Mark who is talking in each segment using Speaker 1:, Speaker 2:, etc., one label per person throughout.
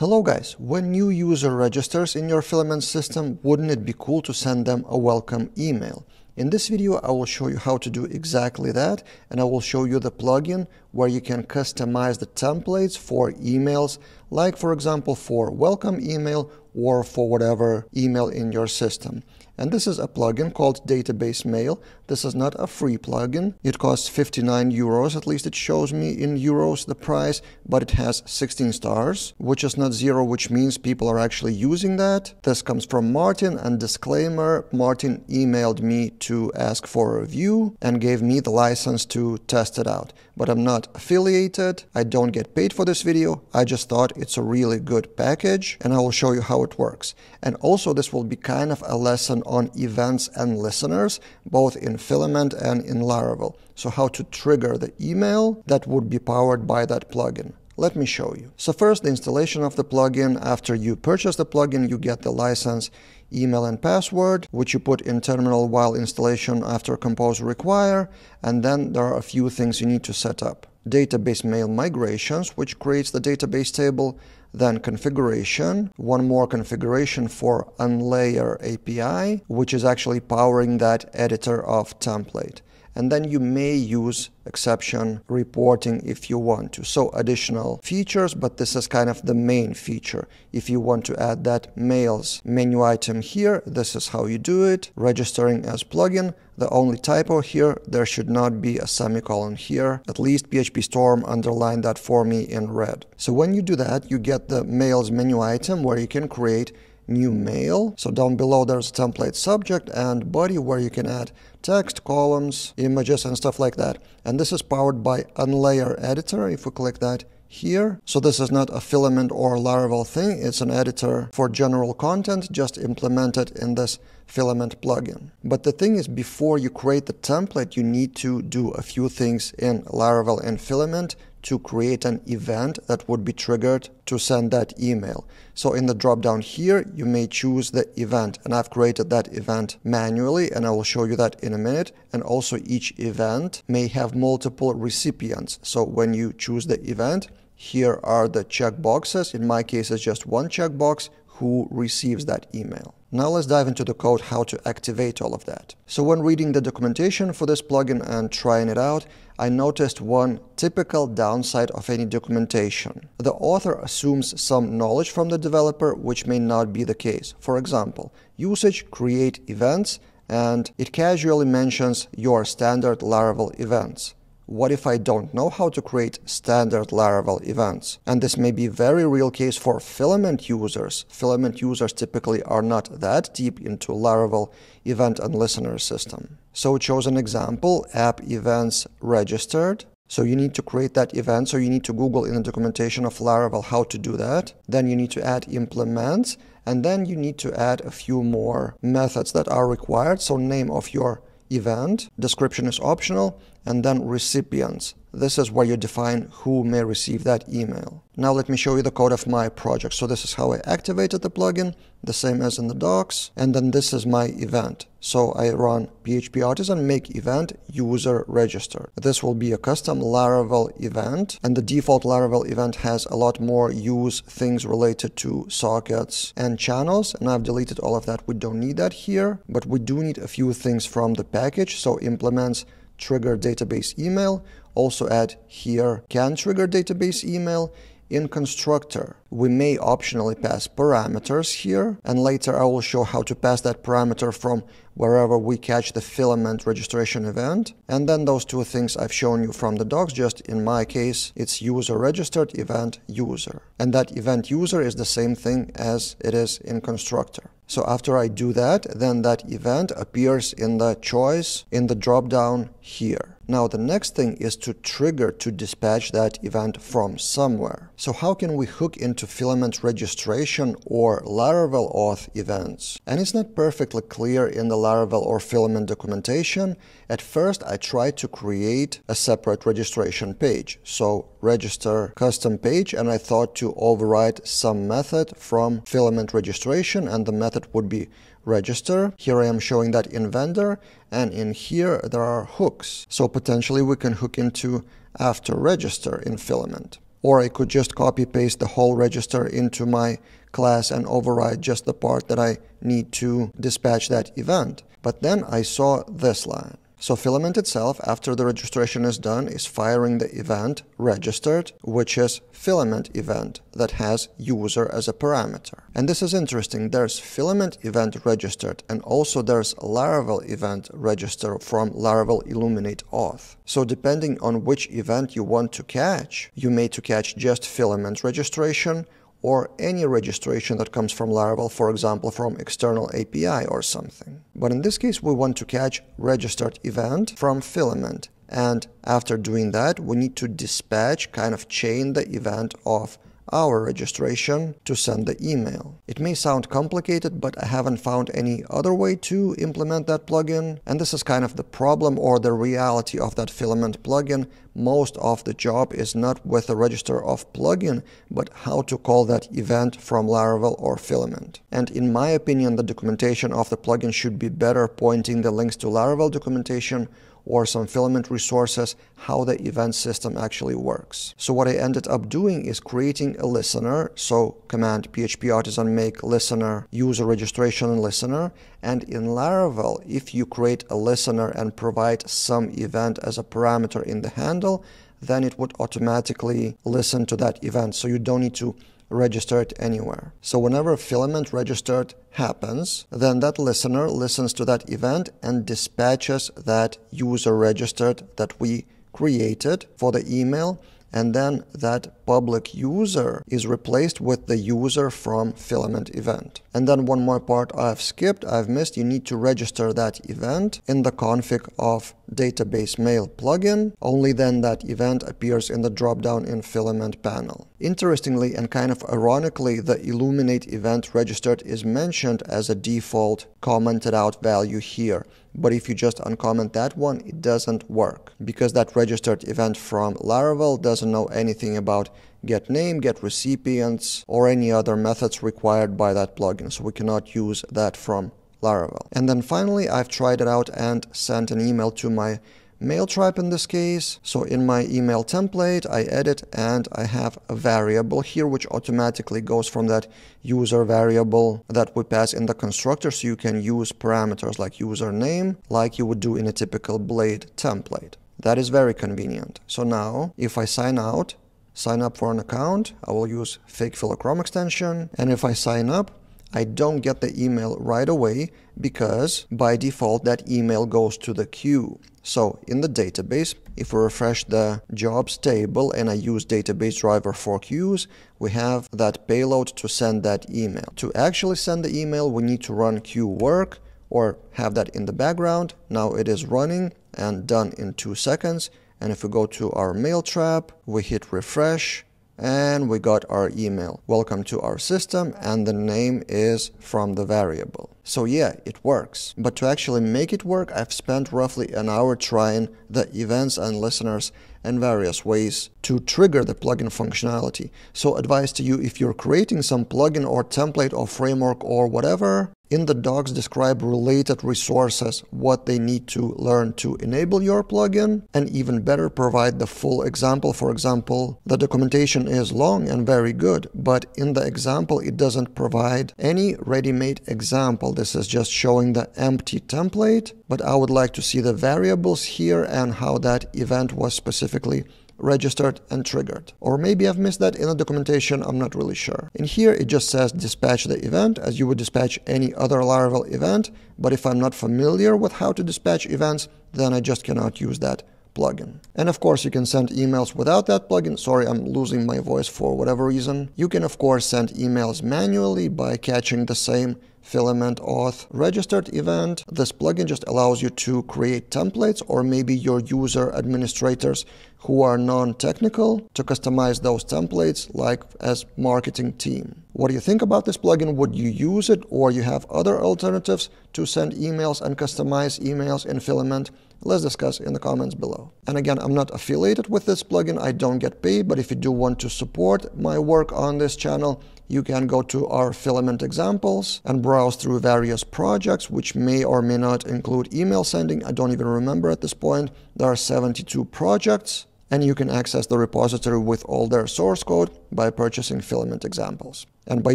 Speaker 1: Hello guys, when new user registers in your Filament system, wouldn't it be cool to send them a welcome email? In this video, I will show you how to do exactly that, and I will show you the plugin where you can customize the templates for emails, like for example for welcome email or for whatever email in your system. And this is a plugin called Database Mail. This is not a free plugin. It costs 59 euros, at least it shows me in euros the price, but it has 16 stars, which is not zero, which means people are actually using that. This comes from Martin, and disclaimer, Martin emailed me to ask for a review and gave me the license to test it out. But I'm not affiliated, I don't get paid for this video, I just thought it's a really good package and I will show you how it works. And also this will be kind of a lesson on events and listeners, both in Filament and in Laravel. So how to trigger the email that would be powered by that plugin. Let me show you. So first, the installation of the plugin. After you purchase the plugin, you get the license, email and password, which you put in terminal while installation after composer require. And then there are a few things you need to set up. Database mail migrations, which creates the database table then configuration, one more configuration for Unlayer API, which is actually powering that editor of template. And then you may use exception reporting if you want to. So additional features, but this is kind of the main feature. If you want to add that mails menu item here, this is how you do it. Registering as plugin. The only typo here, there should not be a semicolon here. At least PhpStorm underlined that for me in red. So when you do that, you get the mails menu item where you can create new mail. So down below there's template subject and body where you can add text, columns, images and stuff like that. And this is powered by Unlayer Editor. If we click that here. So this is not a filament or Laravel thing. It's an editor for general content just implemented in this filament plugin. But the thing is, before you create the template, you need to do a few things in Laravel and filament to create an event that would be triggered to send that email. So in the drop down here, you may choose the event and I've created that event manually and I will show you that in a minute. And also each event may have multiple recipients. So when you choose the event, here are the checkboxes. In my case, it's just one checkbox who receives that email. Now let's dive into the code how to activate all of that. So when reading the documentation for this plugin and trying it out, I noticed one typical downside of any documentation. The author assumes some knowledge from the developer which may not be the case. For example, usage create events and it casually mentions your standard Laravel events what if I don't know how to create standard Laravel events? And this may be very real case for filament users. Filament users typically are not that deep into Laravel event and listener system. So shows an example, app events registered. So you need to create that event. So you need to Google in the documentation of Laravel how to do that. Then you need to add implements and then you need to add a few more methods that are required. So name of your event, description is optional, and then recipients. This is where you define who may receive that email. Now let me show you the code of my project. So this is how I activated the plugin, the same as in the docs. And then this is my event. So I run PHP Artisan make event user register. This will be a custom Laravel event. And the default Laravel event has a lot more use things related to sockets and channels. And I've deleted all of that. We don't need that here, but we do need a few things from the package. So implements trigger database email. Also add here can trigger database email. In constructor, we may optionally pass parameters here, and later I will show how to pass that parameter from wherever we catch the filament registration event. And then those two things I've shown you from the docs, just in my case, it's user registered event user. And that event user is the same thing as it is in constructor. So after I do that, then that event appears in the choice in the drop down here. Now the next thing is to trigger to dispatch that event from somewhere. So how can we hook into filament registration or Laravel auth events? And it's not perfectly clear in the Laravel or filament documentation. At first I tried to create a separate registration page. So register custom page and I thought to override some method from filament registration and the method would be register. Here I am showing that in vendor and in here there are hooks. So potentially we can hook into after register in filament. Or I could just copy paste the whole register into my class and override just the part that I need to dispatch that event. But then I saw this line. So Filament itself, after the registration is done, is firing the event registered, which is filament event that has user as a parameter. And this is interesting. There's filament event registered and also there's Laravel event register from Laravel Illuminate auth. So depending on which event you want to catch, you may to catch just filament registration or any registration that comes from Laravel, for example, from external API or something. But in this case, we want to catch registered event from filament. And after doing that, we need to dispatch, kind of chain the event of our registration to send the email. It may sound complicated, but I haven't found any other way to implement that plugin. And this is kind of the problem or the reality of that filament plugin. Most of the job is not with the register of plugin, but how to call that event from Laravel or filament. And in my opinion, the documentation of the plugin should be better pointing the links to Laravel documentation or some filament resources how the event system actually works. So what I ended up doing is creating a listener. So command php artisan make listener user registration listener. And in Laravel, if you create a listener and provide some event as a parameter in the handle, then it would automatically listen to that event. So you don't need to registered anywhere. So whenever filament registered happens, then that listener listens to that event and dispatches that user registered that we created for the email and then that public user is replaced with the user from filament event. And then one more part I've skipped, I've missed, you need to register that event in the config of database mail plugin. Only then that event appears in the dropdown in filament panel. Interestingly and kind of ironically, the illuminate event registered is mentioned as a default commented out value here. But if you just uncomment that one, it doesn't work because that registered event from Laravel doesn't know anything about get name, get recipients, or any other methods required by that plugin. So we cannot use that from Laravel. And then finally, I've tried it out and sent an email to my Mailtrap in this case. So in my email template, I edit and I have a variable here which automatically goes from that user variable that we pass in the constructor. So you can use parameters like username like you would do in a typical Blade template. That is very convenient. So now if I sign out, sign up for an account, I will use fake filler Chrome extension. And if I sign up, I don't get the email right away because by default that email goes to the queue. So in the database, if we refresh the jobs table and I use database driver for queues, we have that payload to send that email. To actually send the email, we need to run queue work or have that in the background. Now it is running and done in two seconds. And if we go to our Mailtrap, we hit refresh and we got our email. Welcome to our system and the name is from the variable. So yeah, it works. But to actually make it work, I've spent roughly an hour trying the events and listeners and various ways to trigger the plugin functionality. So advice to you if you're creating some plugin or template or framework or whatever, in the docs describe related resources, what they need to learn to enable your plugin, and even better provide the full example. For example, the documentation is long and very good, but in the example it doesn't provide any ready-made example. This is just showing the empty template, but I would like to see the variables here and how that event was specifically registered and triggered. Or maybe I've missed that in the documentation, I'm not really sure. In here it just says dispatch the event as you would dispatch any other Laravel event, but if I'm not familiar with how to dispatch events, then I just cannot use that plugin. And of course, you can send emails without that plugin. Sorry, I'm losing my voice for whatever reason. You can, of course, send emails manually by catching the same filament auth registered event. This plugin just allows you to create templates or maybe your user administrators who are non-technical to customize those templates like as marketing team. What do you think about this plugin? Would you use it or you have other alternatives to send emails and customize emails in Filament? Let's discuss in the comments below. And again, I'm not affiliated with this plugin. I don't get paid, but if you do want to support my work on this channel, you can go to our filament examples and browse through various projects, which may or may not include email sending. I don't even remember at this point. There are 72 projects and you can access the repository with all their source code by purchasing filament examples. And by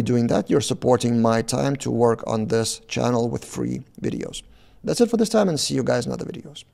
Speaker 1: doing that, you're supporting my time to work on this channel with free videos. That's it for this time and see you guys in other videos.